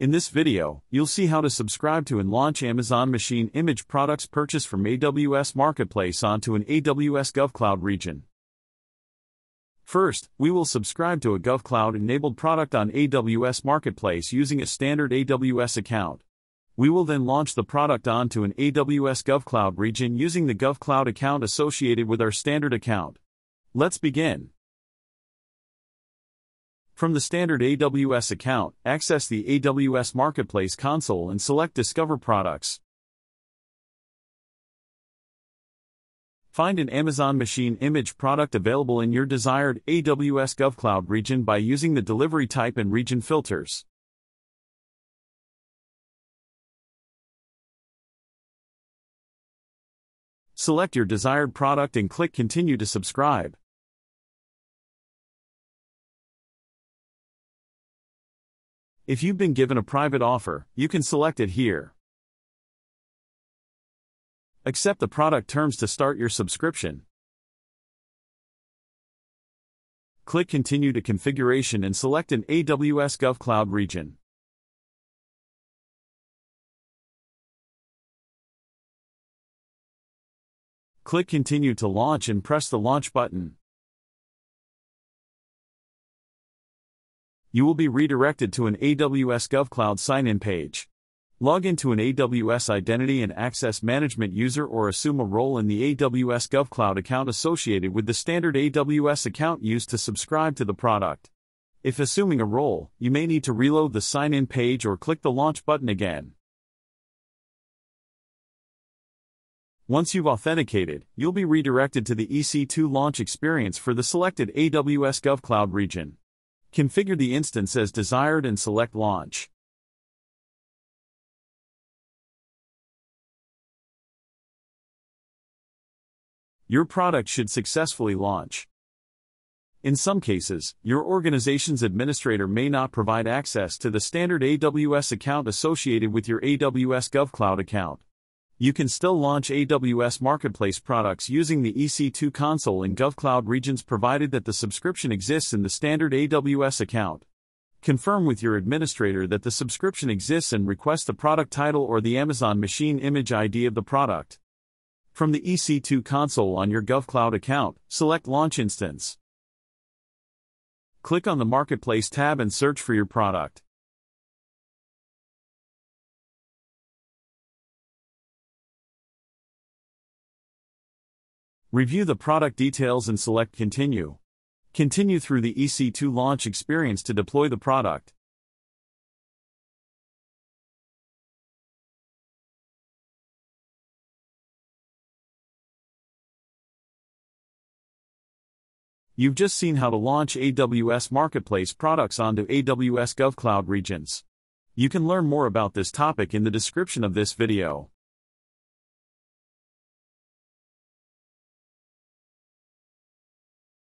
In this video, you'll see how to subscribe to and launch Amazon Machine Image products purchased from AWS Marketplace onto an AWS GovCloud region. First, we will subscribe to a GovCloud enabled product on AWS Marketplace using a standard AWS account. We will then launch the product onto an AWS GovCloud region using the GovCloud account associated with our standard account. Let's begin. From the standard AWS account, access the AWS Marketplace console and select Discover Products. Find an Amazon Machine Image product available in your desired AWS GovCloud region by using the delivery type and region filters. Select your desired product and click Continue to subscribe. If you've been given a private offer, you can select it here. Accept the product terms to start your subscription. Click Continue to Configuration and select an AWS GovCloud region. Click Continue to launch and press the Launch button. You will be redirected to an AWS GovCloud sign-in page. Log into an AWS Identity and Access Management user or assume a role in the AWS GovCloud account associated with the standard AWS account used to subscribe to the product. If assuming a role, you may need to reload the sign-in page or click the Launch button again. Once you've authenticated, you'll be redirected to the EC2 launch experience for the selected AWS GovCloud region. Configure the instance as desired and select Launch. Your product should successfully launch. In some cases, your organization's administrator may not provide access to the standard AWS account associated with your AWS GovCloud account. You can still launch AWS Marketplace products using the EC2 console in GovCloud regions provided that the subscription exists in the standard AWS account. Confirm with your administrator that the subscription exists and request the product title or the Amazon Machine Image ID of the product. From the EC2 console on your GovCloud account, select Launch Instance. Click on the Marketplace tab and search for your product. Review the product details and select Continue. Continue through the EC2 launch experience to deploy the product. You've just seen how to launch AWS Marketplace products onto AWS GovCloud regions. You can learn more about this topic in the description of this video.